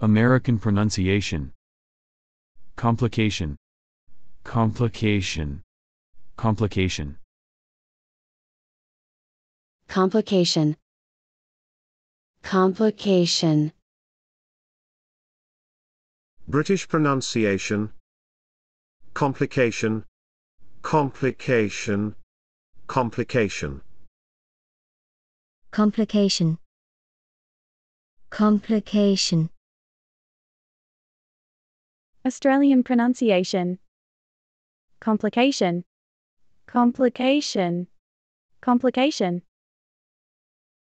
American pronunciation. Complication. Complication. Complication. Complication. Complication. British pronunciation. Complication. Complication. Complication. Complication. Complication. Australian pronunciation. Complication. Complication. Complication.